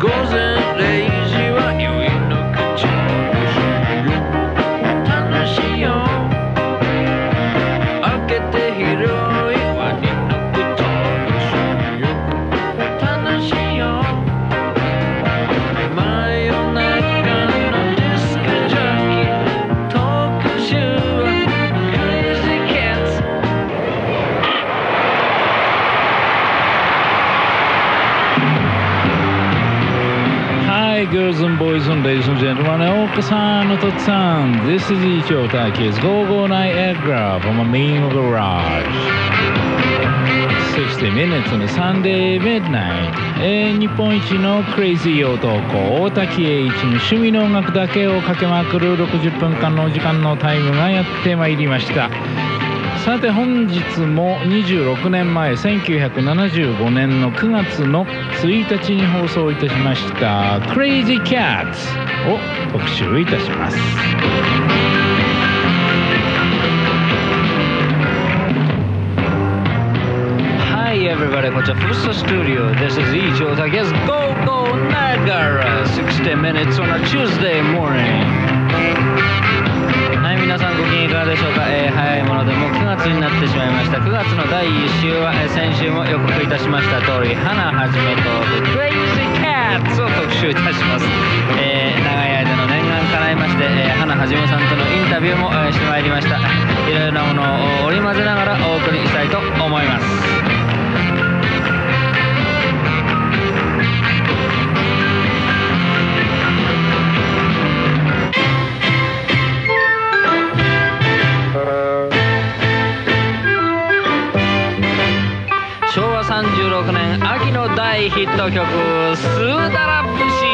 goes and lays gentlemen. Oka-san, Otot-san. This is Ichio Taki's Go-Go Night Aircraft from a main garage. 60 minutes on a Sunday midnight. えー日本一のクレイジー男、大滝栄一の趣味の音楽だけをかけまくる60分間のお時間のタイムがやってまいりました。さて本日も26年前1975年の9月の1日に放送いたしました「Crazy Cats」を特集いたします Hi everybody, こちは、フッ素スタジオ This is イチョウタケス Go Go Nagara 60 minutes on a Tuesday morning はい、皆さんご機嫌いかがでしょうか、えー早いものでもう9月になってしまいました。9月の第1週は、えー先週も予告いたしました通り花はじめと The Crazy Cats を特集いたします、えー長い間の念願叶いまして、えー花はじめさんとのインタビューも、えーしてまいりました。いろいろなものを織り交ぜながらお送りしたいと思います。曲「スーダラ節」ス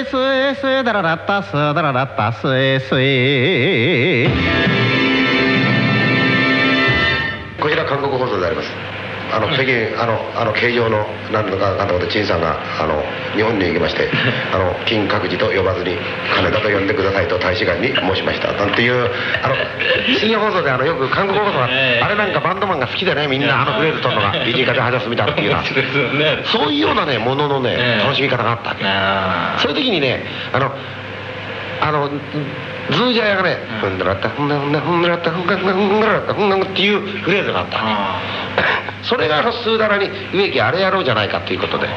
イスイスイダララッタスダララッタスイスイこちら韓国放送でありますあの 最近あのあの形状の何とかかんとかで陳さんがあの日本に行きましてあの金閣寺と呼ばずに金田と呼んでくださいと大使館に申しました。なんていうあの深夜放送であのよく韓国放送がええ。あれなんかバンドマンが好きでねみんなあのフレーズ取るのが「ビジーカではじゃす」みたいなっていうような。そういうようなねもののねええ。楽しみ方があった。わけあそういう時にねあのあのズージャーヤがね「ふんだらったふんだらったふんだらったふんだらったふんだらったふんだらった」っていうフレーズがあった。わけそれがあのスーダラに植木あれやろうじゃないかということで。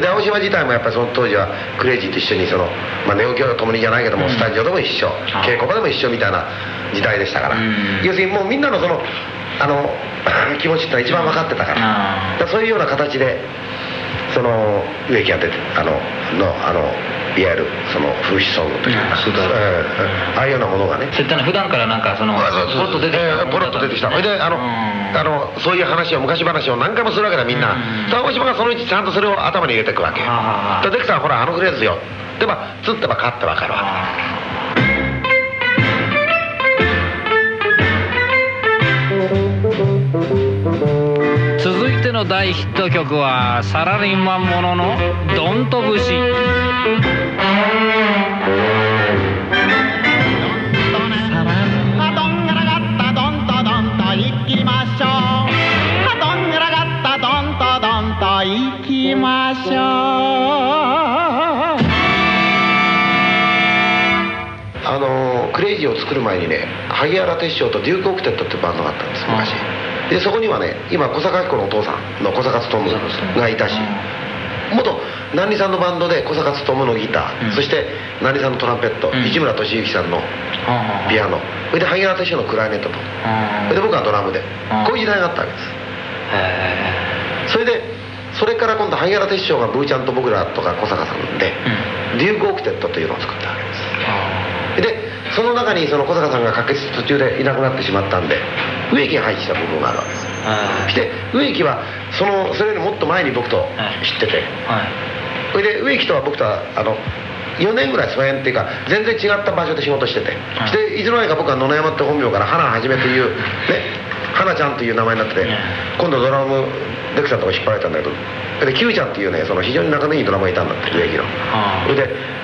で青島自体もやっぱりその当時はクレイジーと一緒にその、まあ、ネオ教と共にじゃないけども、スタジオでも一緒稽古場でも一緒みたいな時代でしたから、うん。要するにもうみんなのそのあの 気持ちってのは一番分かってたから,、だからそういうような形でその植木が出てあののあのいわゆるその風刺ソングというか、うん。ああいうようなものがね。そういったの普段からなんかそのポロッと出てきたええポロッと出てきた。それであの,、うん。あのそういう話を昔話を何回もするわけだみんな。うん。鹿児島がそのうちちゃんとそれを頭に入れていくわけ。でできたらほらあのフレーズよ。でばつってばかってわかるわ続の大ヒット曲はサラリーマンものの「ドンと節」ハドンガラガッタドンとドンと行きましょう。ハドンガラガッタドンとドンと行きましょう。あのクレイジーを作る前にね萩原哲章とデューク・オクテットっていうバンドがあったんです昔でそこにはね今小坂彦のお父さんの小坂勉がいたし元南里さんのバンドで小坂勉のギター、うん。そして南里さんのトランペット、うん。市村俊之さんのピアノ。それで萩原哲章のクライネットと。それで僕はドラムで。うん。こういう時代があったわけです。それでそれから今度萩原哲章がブーちゃんと僕らとか小坂さんで、デューク・オクテットというのを作ったわけです。でその中にその小坂さんが駆けつけ途中でいなくなってしまったんで植木が入ってきた部分があるわけです。そして植木はそのそれよりもっと前に僕と知ってて。それで植木とは僕とはあの4年ぐらい疎遠っていうか全然違った場所で仕事してて、そしていつの間にか僕は野々山って本名から花はじめというね花ちゃんという名前になってて、今度ドラムデクさんとか引っ張られたんだけどで Q ちゃんっていうねその非常に仲のいいドラマがいたんだって植木の。それで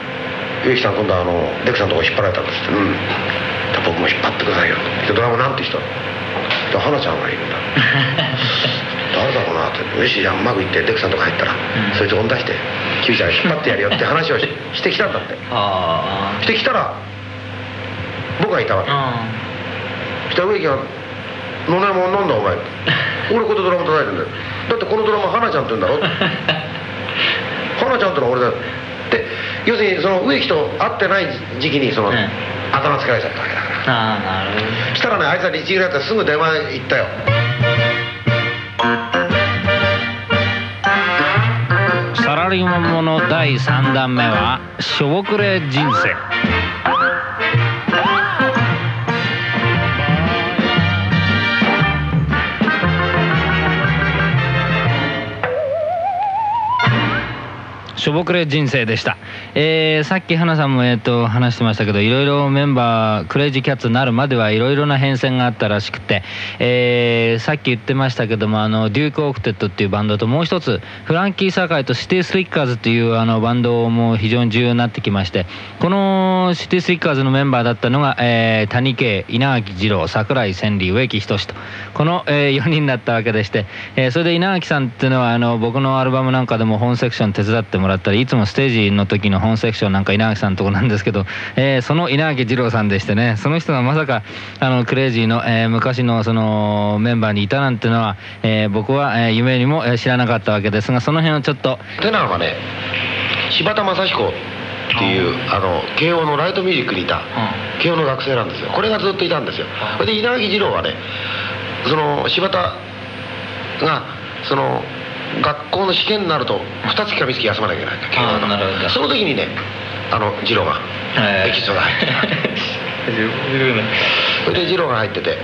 植木さん今度あのデクさんのとこ引っ張られたんですって「うん。じゃあ僕も引っ張ってくださいよ」でドラムなんて人で花ちゃんがいるんだ。誰だろうなって「よしじゃあうまくいってデクさんとこ入ったら、そいつを出して Q ちゃん引っ張ってやるよ」って話をし してきたんだって。あしてきたら僕がいたわけ。あしたら植木が「野々山なんだお前」俺ここでドラム叩いてんだよ。だってこのドラマ花ちゃんって言うんだろ？花ちゃんってのは俺だよ。で要するにその植木と会ってない時期にその、うん。頭つけられちゃったわけだから。ああなるほど。したらねあいつは律儀だったらすぐ電話行ったよ。サラリーマンもの第3弾目は「しょぼくれ人生」しょぼくれ人生でした、えーさっきハナさんも、えー、と話してましたけどいろいろメンバークレイジーキャッツになるまではいろいろな変遷があったらしくて、えーさっき言ってましたけどもあのデューク・オクテットっていうバンドともう一つフランキー・サカイとシティ・スリッカーズっていうあのバンドも非常に重要になってきましてこのシティ・スリッカーズのメンバーだったのが、えー谷圭稲垣二郎桜井千里植木仁とこの、え4人だったわけでして、えーそれで稲垣さんっていうのはあの僕のアルバムなんかでも本セクション手伝ってもらったりいつもステージの時の本セクションなんか稲垣さんのとこなんですけど、えーその稲垣二郎さんでしてねその人がまさかあのクレイジーの、えー昔のそのメンバーにいたなんてのは、えー僕は、えー夢にもえー知らなかったわけですがその辺をちょっとテナーがね柴田正彦っていうあの慶応のライトミュージックにいた慶応の学生なんですよ。これがずっといたんですよ。それで稲垣二郎はねその柴田がその学校の試験になると2月か3月休まなきゃいけないんだ。なるほど。のその時にねあの二郎がエキストラが入って で二郎が入ってて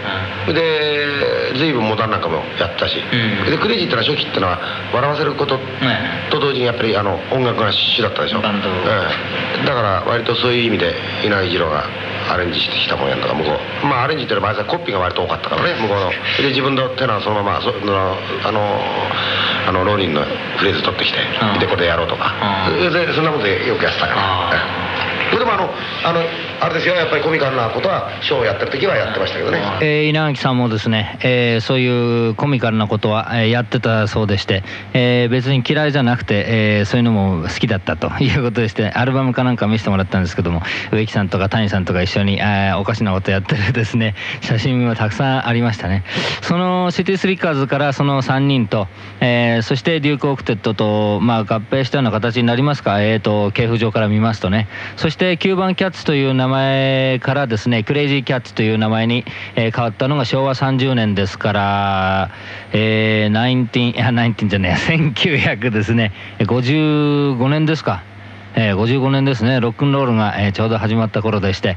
で随分モダンなんかもやったし、うん。でクレイジーってのは初期ってのは笑わせることと同時にやっぱりあの音楽が主だったでしょ、バンドええ。だから割とそういう意味で稲井二郎がアレンジしてきたもんやんだから向こう。まあアレンジっていうのは場合はコピーが割と多かったからね向こうの。で自分のテナーそのままそのあのあのローリンのフレーズ取ってきてうん。でこれでやろうとか。うん。でそんなことでよくやってたから。あええそれでもあのあのあれですよやっぱりコミカルなことはショーをやってる時はやってましたけどね。えー稲垣さんもですね、えーそういうコミカルなことは、えーやってたそうでして、えー別に嫌いじゃなくて、えーそういうのも好きだったということでしてアルバムかなんか見せてもらったんですけども植木さんとか谷さんとか一緒に、えーおかしなことやってるですね写真もたくさんありましたね。そのシティスリッカーズからその3人と、えーそしてデューク・オクテットと、まあ、合併したような形になりますか、えー、と系譜上から見ますとね。そしてキューバンキャッツという名前前からですねクレイジーキャッツという名前に、えー変わったのが昭和30年ですから、えー、19いや19じゃねえ1900ですね55年ですか。えー55年ですねロックンロールが、えーちょうど始まった頃でして、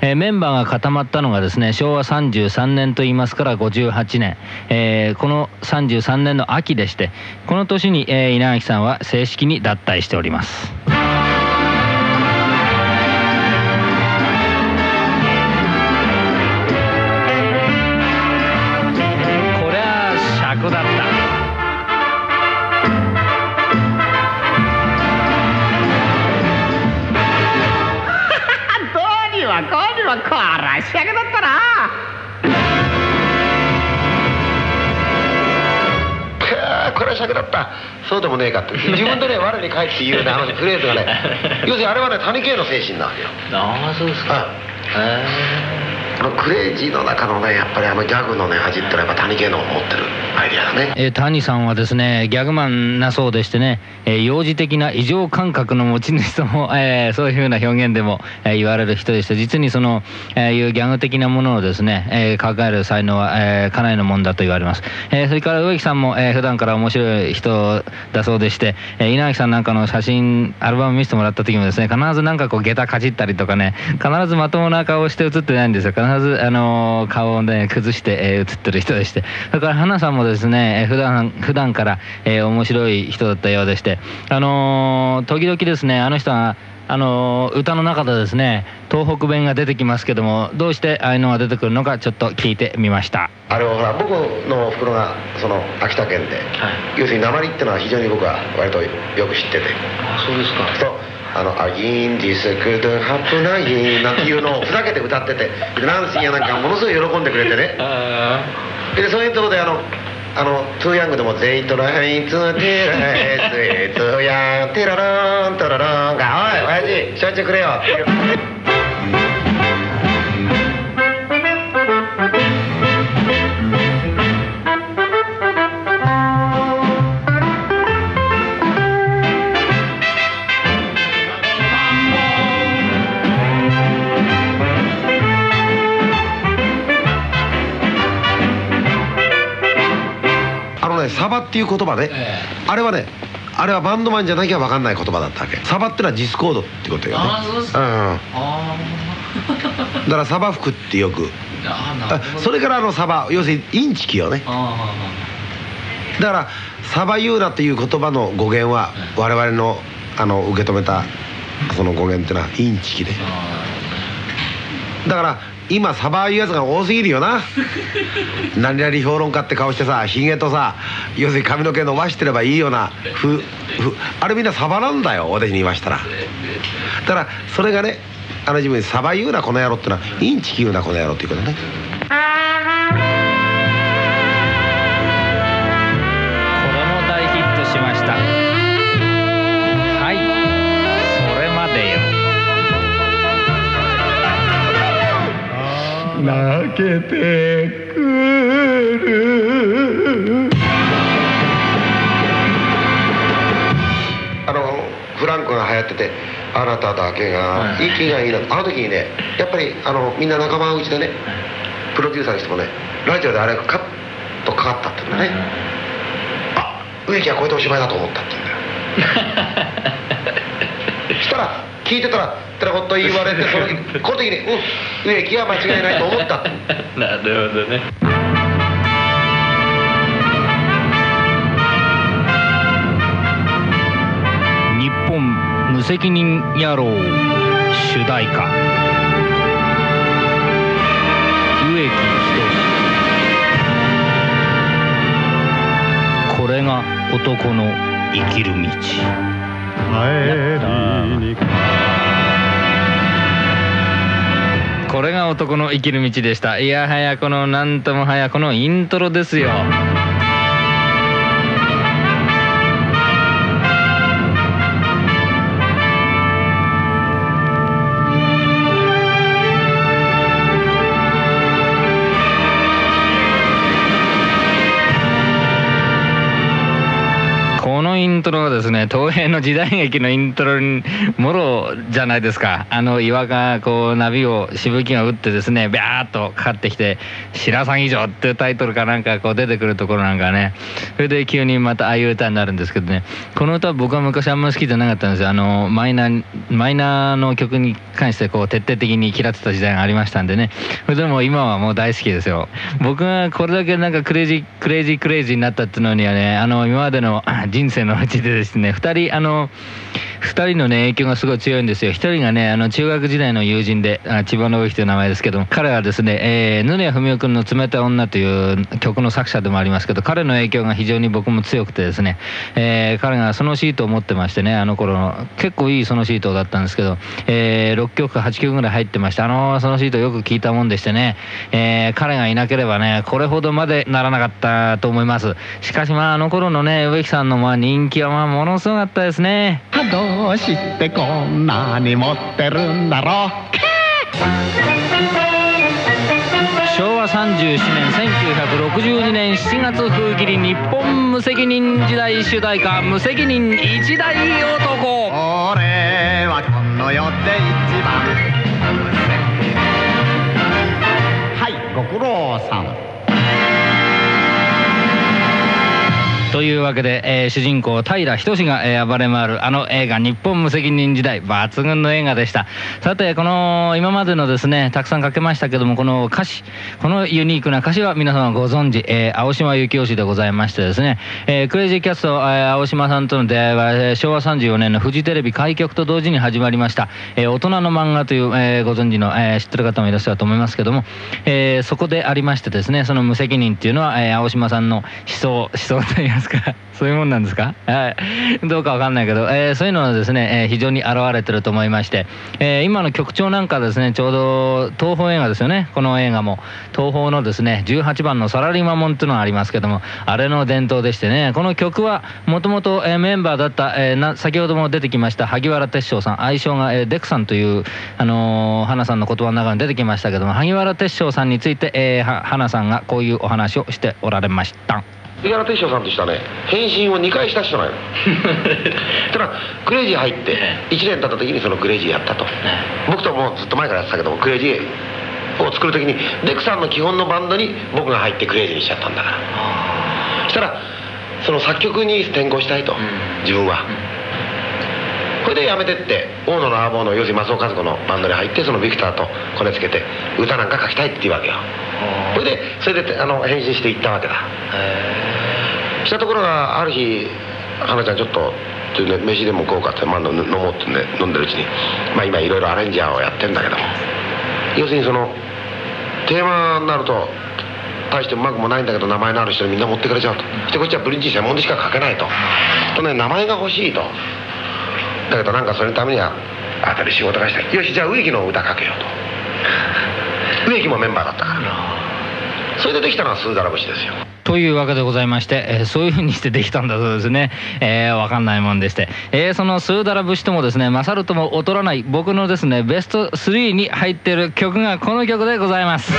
えーメンバーが固まったのがですね昭和33年と言いますから58年、えーこの33年の秋でしてこの年に、えー稲垣さんは正式に脱退しております。そうでもねえかって。自分でね我に返って言うねあのフレーズがね 要するにあれはね谷系の精神なわけよ。ああそうですか。ああのクレイジーの中のねやっぱりあのギャグのね味ってのはやっぱ谷系の持ってるアイディアだね。えー谷さんはですねギャグマンなそうでしてね、えー幼児的な異常感覚の持ち主とも、えーそういうふうな表現でも、えー言われる人でして実にその、えーいうギャグ的なものをですね、えー抱える才能は、えーかなりのもんだと言われます、えーそれから植木さんも、えー普段から面白い人だそうでして、えー稲垣さんなんかの写真アルバム見せてもらった時もですね必ずなんかこう下駄かじったりとかね必ずまともな顔して写ってないんですよ。必ず、あの顔をね崩して、えー写ってる人でしてそれから花さんもですね、えー普段普段から、えー面白い人だったようでしてあのー時々ですねあの人があの歌の中でですね東北弁が出てきますけどもどうしてああいうのが出てくるのかちょっと聞いてみました。あれはほら僕のおふくろがその秋田県で、要するに鉛ってのは非常に僕は割とよく知ってて。あそうですか。そう。あの「アギンディスクドハプナギン」なんていうのをふざけて歌っててでナンシーやなんかものすごい喜んでくれてね。でそういうところであのあのトゥーヤングでも 「ゼイトライツテライツイツヤンテララントラランが「おい親父焼酎くれよ」ねサバっていう言葉ね、あれはねあれはバンドマンじゃなきゃ分かんない言葉だったわけ。サバってのは discord ってことよね。あそうですうんあだからサバ服ってよく。あなあそれからあのサバ要するにインチキよね。あだからサバユーナっていう言葉の語源は我々のあの受け止めたその語源っていうのはインチキでだから今サバいうやつが多すぎるよな。何々評論家って顔してさヒゲとさ要するに髪の毛伸ばしてればいいような。ふふあれみんなサバなんだよ私に言いましたら。だからそれがねあの自分にサバ言うなこの野郎ってのはインチキ言うなこの野郎っていうことね泣けてくるあのフランクが流行ってて「あなただけが息がいいな」あの時にねやっぱりあのみんな仲間内でねプロデューサーにしてもねラジオであれがカッとかかったってんだね「あ植木はこれでおしまいだと思った」って言うんだよ。したら聞いてたらってなこと言われて その時この時に「うん植木は間違いないと思った」なるほどね。日本無責任野郎主題歌。植木仁これが男の生きる道れが男の生きる道でした。いやはやこのなんともはやこのイントロですよ。ントロはですね東映の時代劇のイントロにもろじゃないですか。あの岩がこう波のしぶきが打ってですねビャーっとかかってきて「白鷺城」っていうタイトルかなんかこう出てくるところなんかね。それで急にまたああいう歌になるんですけどね。この歌僕は昔あんまり好きじゃなかったんですよ。あのマイナーマイナーの曲に関してこう徹底的に嫌ってた時代がありましたんでね。それでも今はもう大好きですよ。僕がこれだけなんかクレイジークレイジークレイジーになったっていうのにはねあの今までの人生のうちでですね2人あの2人のね影響がすごい強いんですよ。1人がねあの中学時代の友人であ千葉信之という名前ですけども彼はですね、えー、布谷文雄君の「冷たい女」という曲の作者でもありますけど彼の影響が非常に僕も強くてですね、えー彼がそのシートを持ってましてねあの頃の結構いいそのシートだったんですけど、えー6曲か8曲ぐらい入ってましてあのそのシートよく聞いたもんでしてね、えー彼がいなければねこれほどまでならなかったと思います。しかしまああの頃のね植木さんのまあ人気はまあものすごかったですね。どうしてこんなに持ってるんだろう。昭和34年1962年7月風切り日本無責任時代主題歌無責任一大男。俺はこの世で一番はいご苦労さんというわけで、えー主人公平仁が、えー暴れ回るあの映画「日本無責任時代」抜群の映画でした。さてこの今までのですねたくさんかけましたけどもこの歌詞このユニークな歌詞は皆様ご存知、えー青島幸男氏でございましてですね、えークレイジーキャッツと、えー青島さんとの出会いは、えー昭和34年のフジテレビ開局と同時に始まりました、えー大人の漫画という、えーご存知の、えー知ってる方もいらっしゃると思いますけども、えーそこでありましてですねその無責任っていうのは、えー青島さんの思想思想といいますか？そういうもんなんですか？はい。どうかわかんないけど、えーそういうのはですね、えー非常に現れてると思いまして、えー今の局長なんかですねちょうど東宝映画ですよね？この映画も。東宝のですね18番の「サラリーマンもん」っていうのがありますけどもあれの伝統でしてね。この曲はもともとメンバーだった、えーな先ほども出てきました萩原哲章さん。愛称が、えーデクさんという、あの花さんの言葉の中に出てきましたけども萩原哲章さんについて、えー花さんがこういうお話をしておられました。井原哲章さんとしてはね。返信を2回した人なのよ。ただクレイジー入って1年経った時にそのクレイジーやったと。僕ともうずっと前からやってたけどもクレイジーを作る時にデクさんの基本のバンドに僕が入ってクレイジーにしちゃったんだから。そしたらその作曲に転向したいと自分はこれで辞めてって大野のアーボーの要するに松尾和子のバンドに入ってそのビクターとこれつけて歌なんか書きたいって言うわけよ。それでそれであの返信していったわけだ。したところがある日花ちゃんちょっとちょっとね飯でも食おうかって、まあ、飲飲もうってんで飲んでるうちにまあ今いろいろアレンジャーをやってんだけども要するにそのテーマになると大してうまくもないんだけど名前のある人にみんな持ってかれちゃうと。そしてこっちはブリッジ専門でしか書けないと。とね名前が欲しいとだけどなんかそれのためにはあたり仕事がしたい。よしじゃあ植木の歌書けようと。植木もメンバーだったから。それでできたのはスーザラ節ですよ。というわけでございまして、えーそういうふうにしてできたんだそうですね、えーわかんないもんでして、えーそのスーダラ節ともですね勝るとも劣らない僕のですねベスト3に入っている曲がこの曲でございます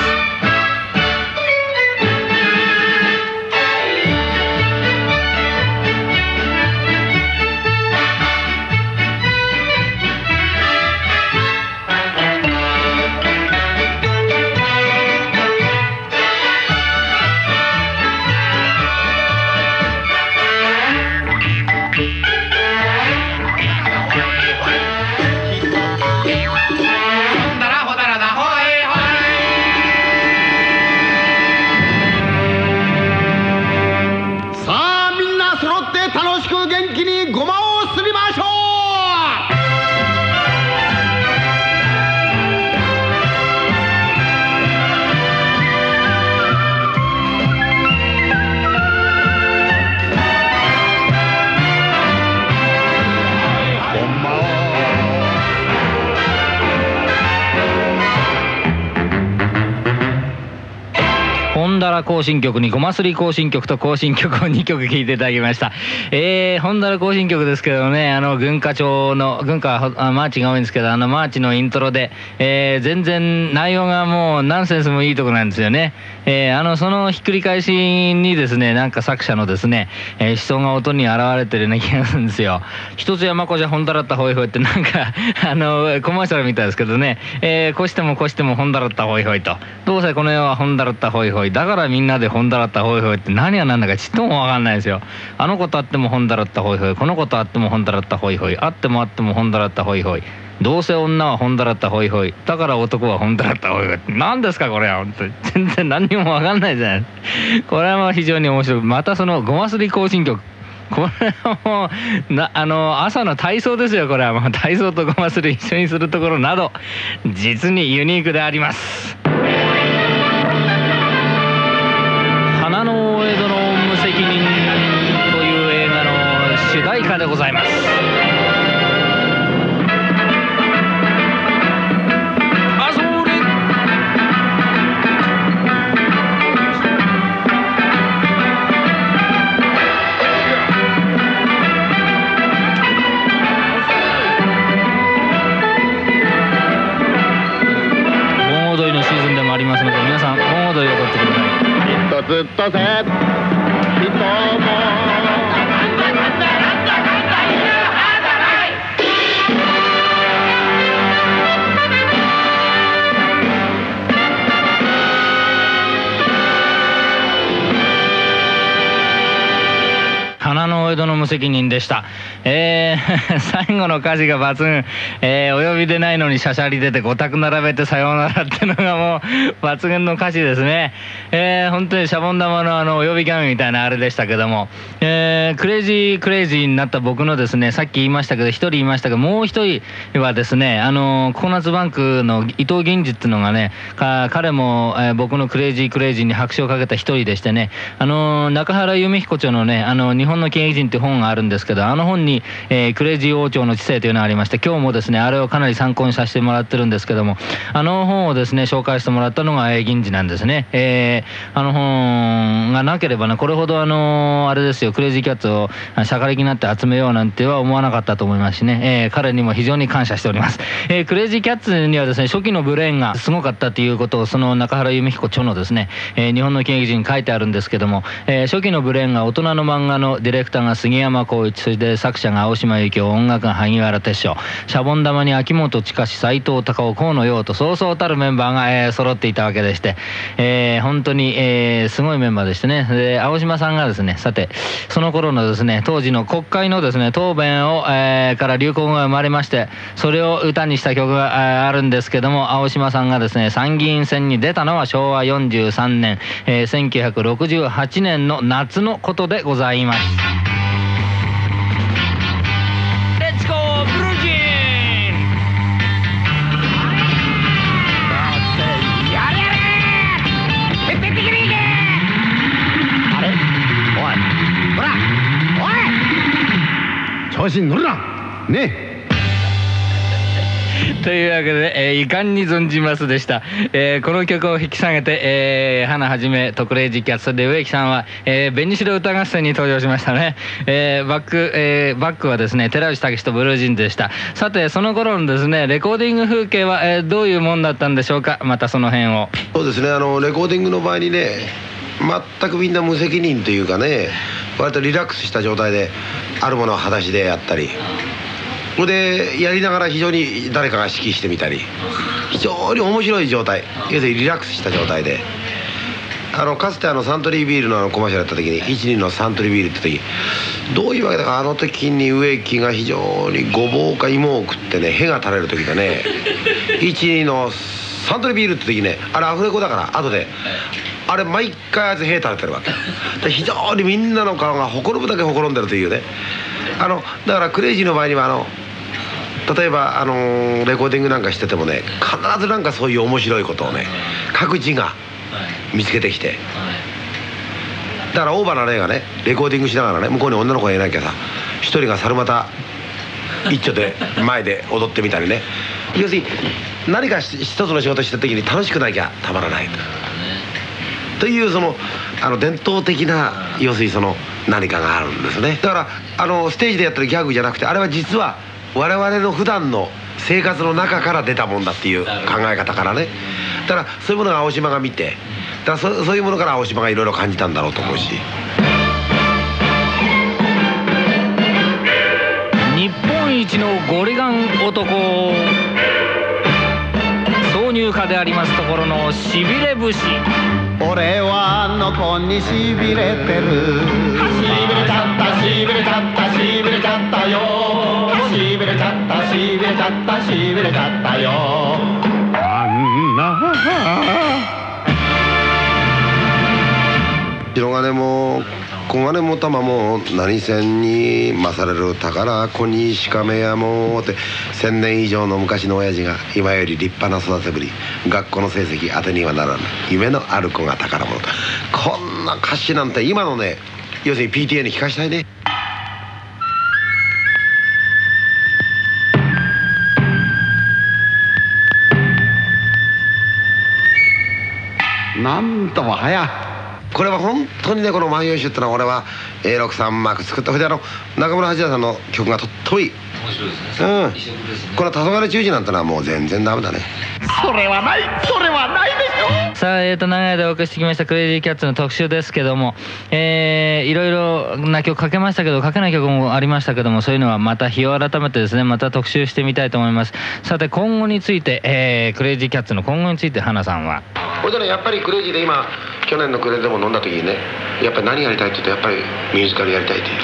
ホンダラ行進曲にごますり行進曲と行進曲を2曲聴いていただきました。えー、ホンダラ行進曲ですけどね、あの、軍歌調の、軍歌はマーチが多いんですけど、あの、マーチのイントロで、えー、全然内容がもうナンセンスもいいとこなんですよね。えー、あの、そのひっくり返しにですね、なんか作者のですね、えー思想が音に現れてるような気がするんですよ。一つ山越しゃホンダラッタほいほいってなんか、あの、コマーシャルみたいですけどね、えー、越しても越してもホンダラッタほいほいと。どうせこの世は本だったほいほい。だからみんなで本だらったほいほいって何が何だかちっともわかんないですよ。あの子とあっても本だらったほいほい。この子とあっても本だらったほいほい。あってもあっても本だらったほいほい。どうせ女は本だらったほいほい。だから男は本だらったほいほい。何ですかこれは本当に。全然何にもわかんないじゃない。これは非常に面白い。またそのごますり行進曲。これはもうなあの朝の体操ですよこれはもう体操とごますり一緒にするところなど実にユニークでありますございます。でした。えー 最後の歌詞が抜群、えーお呼びでないのにしゃしゃり出て御託並べてさようならっていうのがもう抜群の歌詞ですね。えー本当にシャボン玉のあのお呼び紙みたいなあれでしたけども、えークレイジークレイジーになった僕のですね、さっき言いましたけど、一人言いましたけど、もう一人はですね、あのココナッツバンクの伊藤銀次っていうのがね、彼も、えー僕のクレイジークレイジーに拍車をかけた一人でしてね、あの中原由美彦著のね、あの日本の経営人って本があるんですけど、あの本に、えークレイジー王朝の知性というのがありまして、今日もですね、あれをかなり参考にさせてもらってるんですけども、あの本をですね、紹介してもらったのが、えー銀次なんですね。えーあの本がなければね、これほどあのあれですよ、クレイジーキャッツをしゃかりきになって集めようなんては思わなかったと思いますしね、えー彼にも非常に感謝しております。えークレイジーキャッツにはですね、初期のブレーンがすごかったということを、その中原由美彦著のですね、えー日本の経営人に書いてあるんですけども、えー初期のブレーンが大人の漫画のディレクターが杉山浩一、そして作者が青島由紀夫、音楽萩原哲章、シャボン玉に秋元近斎藤隆夫、河野陽とそうそうたるメンバーが、えー揃っていたわけでして、えー本当に、えーすごいメンバーでしてね、で青島さんがですね、さて、その頃のですね、当時の国会のですね、答弁を、えーから流行語が生まれまして、それを歌にした曲があるんですけども、青島さんがですね、参議院選に出たのは昭和43年、えー1968年の夏のことでございます。調子に乗るなねというわけで、えー遺憾に存じますでした、えーこの曲を引き下げて、えー花はじめとクレイジーキャッツで植木さんは、えー、紅白歌合戦に登場しましたね、えーバック、えーバックはですね寺内武史とブルージーンズでした。さてその頃のですねレコーディング風景は、えーどういうもんだったんでしょうか？またその辺を。そうですね。あのレコーディングの場合にね全くみんな無責任というかね割とリラックスした状態であるものを裸足でやったりそれでやりながら非常に誰かが指揮してみたり非常に面白い状態要するにリラックスした状態であのかつてあのサントリービールのあのコマーシャルやった時に12のサントリービールって時どういうわけだかあの時に植木が非常にごぼうか芋を食ってねへが垂れる時でね12のサントリービールって時ねあれアフレコだから後であれ毎回あいつへ垂れてるわけ。で非常にみんなの顔がほころぶだけほころんでるというね。あのだからクレイジーの場合にはあの例えば、あのーレコーディングなんかしててもね必ずなんかそういう面白いことをね各自が見つけてきて。だからオーバーな例がねレコーディングしながらね向こうに女の子がいなきゃさ一人が猿股一丁で前で踊ってみたりね。要するに何か一つの仕事してる時に楽しくなきゃたまらないとというそのあの伝統的な要するにその何かがあるんですね。だからあのステージでやってるギャグじゃなくてあれは実は我々の普段の生活の中から出たもんだっていう考え方からね。だからそういうものが青島が見てだからそそういうものから青島がいろいろ感じたんだろうと思うし。日本一のゴリガン男。入歌でありますところのしびれ節。俺はあの子にしびれてる。しびれちゃったしびれちゃったしびれちゃったよ。しびれちゃったしびれちゃったしびれちゃったよ。あんな白金も小金も玉も何線に勝れる宝子にしかめやもって千年以上の昔の親父が今より立派な育てぶり学校の成績当てにはならぬ。夢のある子が宝物だこんな歌詞なんて今のね要するに PTA に聞かしたいね。なんとも早これは本当にねこの「万葉集」ってのは俺は A63 マーク作った。それであの中村八大さんの曲がとってもいい。面白いですね。うん。この「黄昏中時」なんてのはもう全然ダメだね。それはないそれはないでしょ。さあ、えー、と長い間お送りしてきましたクレイジーキャッツの特集ですけども、えーいろいろな曲かけましたけどかけない曲もありましたけどもそういうのはまた日を改めてですねまた特集してみたいと思います。さて今後について、えークレイジーキャッツの今後について花さんは。これでねやっぱりクレイジーで今去年の暮れでも飲んだ時にねやっぱり何やりたいって言うとやっぱりミュージカルやりたいっていう。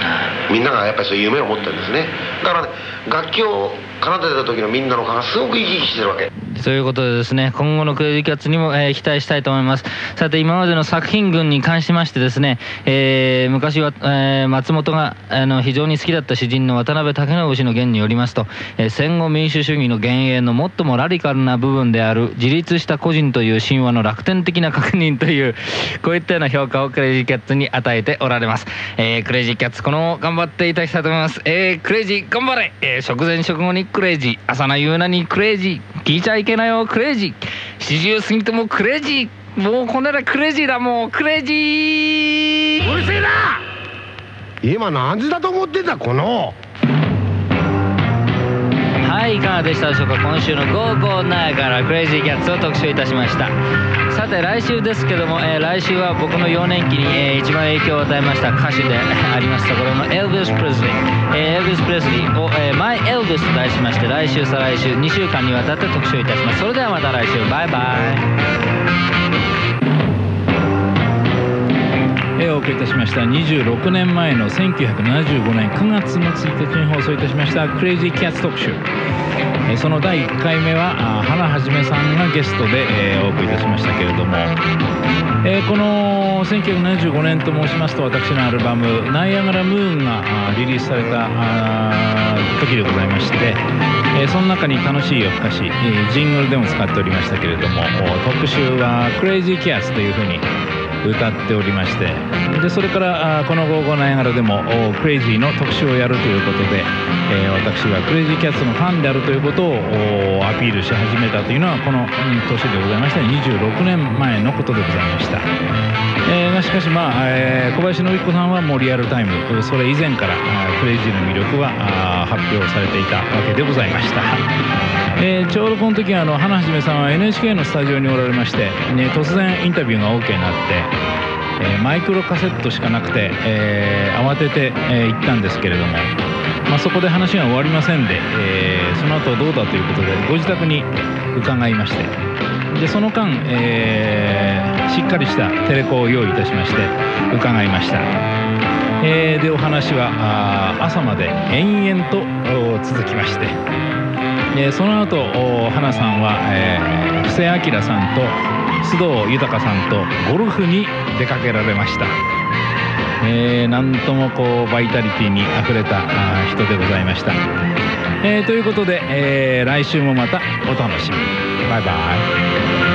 みんながやっぱりそういう夢を持ってるんですね。だからね楽器を奏でた時のみんなの顔がすごく生き生きしてるわけ。ということでですね今後のクレイジキャッツにも、えー期待したいと思います。さて今までの作品群に関しましてですね、えー昔は、えー松本があの非常に好きだった詩人の渡辺武信氏の言によりますと、え戦後民主主義の幻影の最もラディカルな部分である自立した個人という神話の楽天的な確認という こういったような評価をクレイジーキャッツに与えておられます、えクレイジーキャッツこの頑張っていただきたいと思います、えークレイジー頑張れ、え食前食後にクレイジー。朝な夕なにクレイジー。聞いちゃいけないよ。クレイジー。四十過ぎてもクレイジー。もうこのらクレイジーだもうクレイジー。うるせえな！今何時だと思ってんだこのはいいかがでしたでしょうか？今週の「ゴーゴーナイアガラ」クレイジーキャッツ」を特集いたしました。さて来週ですけども、えー来週は僕の幼年期に、えー一番影響を与えました歌手でありますところのエルヴィス・プレスリー、えエルヴィス・プレスリーを、えーマイ・エルヴィスと題しまして来週再来週2週間にわたって特集いたします。それではまた来週。バイバイ。えーお送りいたしました。26年前の1975年9月の1日に放送いたしました「クレイジーキャッツ特集」えーその第1回目はあー花はじめさんがゲストで、えーお送りいたしましたけれども、えこの1975年と申しますと私のアルバム「ナイアガラムーンが」リリースされた時でございまして、えその中に楽しい夜更かし、えジングルでも使っておりましたけれども特集は「クレイジーキャッツ」というふうに歌っておりまして。でそれからこの「ゴーゴーナイアガラ」でもクレイジーの特集をやるということで、え私がクレイジーキャッツのファンであるということをアピールし始めたというのはこの、年でございまして26年前のことでございました。えーしかしまあ、えー小林信彦さんはもうリアルタイムそれ以前からクレイジーの魅力は発表されていたわけでございました、えーちょうどこの時あの花はじめさんは NHK のスタジオにおられまして、ね、突然インタビューが OK になって、えーマイクロカセットしかなくて、えー慌てて、えー行ったんですけれども、まあ、そこで話が終わりませんで、えーその後どうだということでご自宅に伺いまして。でその間、えーしっかりしたテレコを用意いたしまして伺いました、えーでお話は朝まで延々と続きまして。でその後お花さんは、えー布施明さんと須藤豊さんとゴルフに出かけられました。えーなんともこうバイタリティにあふれた人でございました、えーということで、えー来週もまたお楽しみバイバイ。